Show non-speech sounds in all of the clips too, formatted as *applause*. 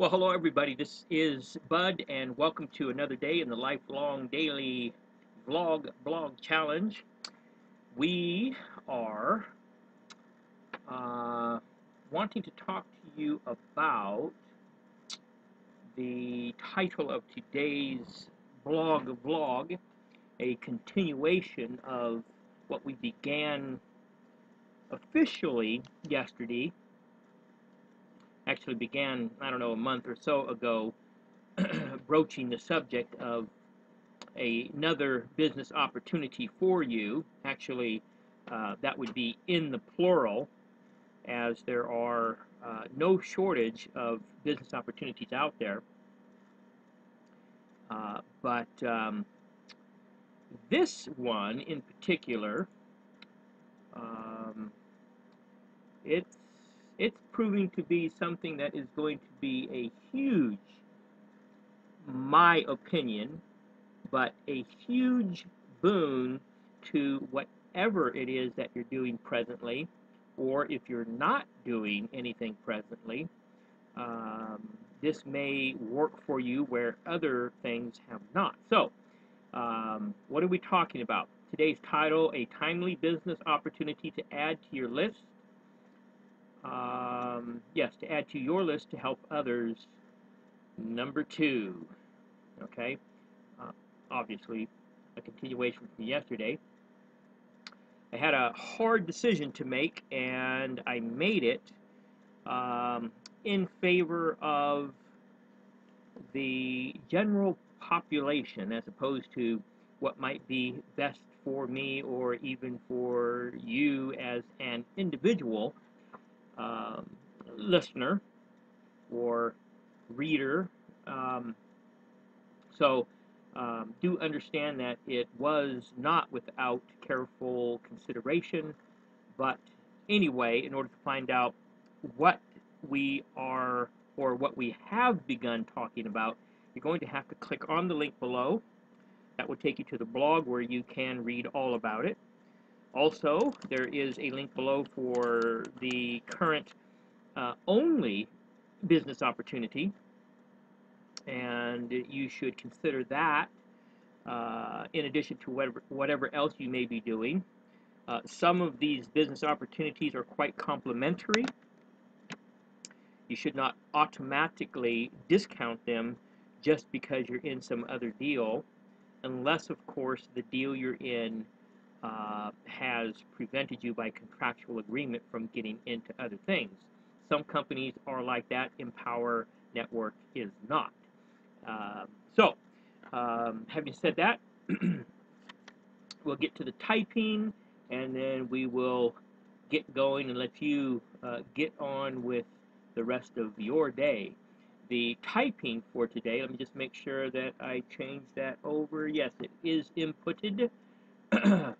Well, hello everybody. This is Bud, and welcome to another day in the lifelong daily vlog blog challenge. We are uh, wanting to talk to you about the title of today's blog vlog, a continuation of what we began officially yesterday actually began, I don't know, a month or so ago, *clears throat* broaching the subject of a, another business opportunity for you. Actually, uh, that would be in the plural, as there are uh, no shortage of business opportunities out there. Uh, but um, this one in particular, um, it's it's proving to be something that is going to be a huge, my opinion, but a huge boon to whatever it is that you're doing presently, or if you're not doing anything presently, um, this may work for you where other things have not. So, um, what are we talking about? Today's title, A Timely Business Opportunity to Add to Your List um, yes, to add to your list to help others. Number two, okay, uh, obviously a continuation from yesterday. I had a hard decision to make, and I made it um, in favor of the general population as opposed to what might be best for me or even for you as an individual um, listener or reader. Um, so um, do understand that it was not without careful consideration, but anyway, in order to find out what we are or what we have begun talking about, you're going to have to click on the link below. That will take you to the blog where you can read all about it. Also, there is a link below for the current uh, only business opportunity, and you should consider that uh, in addition to whatever, whatever else you may be doing. Uh, some of these business opportunities are quite complementary. You should not automatically discount them just because you're in some other deal, unless, of course, the deal you're in uh, has prevented you by contractual agreement from getting into other things. Some companies are like that. Empower Network is not. Uh, so, um, having said that, *clears throat* we'll get to the typing and then we will get going and let you uh, get on with the rest of your day. The typing for today, let me just make sure that I change that over. Yes, it is inputted. *clears throat*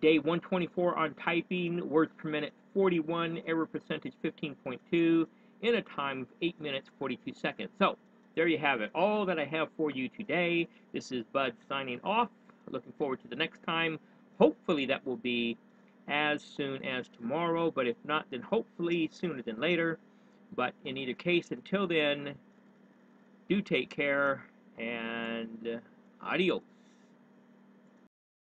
Day 124 on typing, words per minute 41, error percentage 15.2, in a time of 8 minutes 42 seconds. So, there you have it. All that I have for you today. This is Bud signing off. Looking forward to the next time. Hopefully that will be as soon as tomorrow, but if not, then hopefully sooner than later. But in either case, until then, do take care and uh, adios.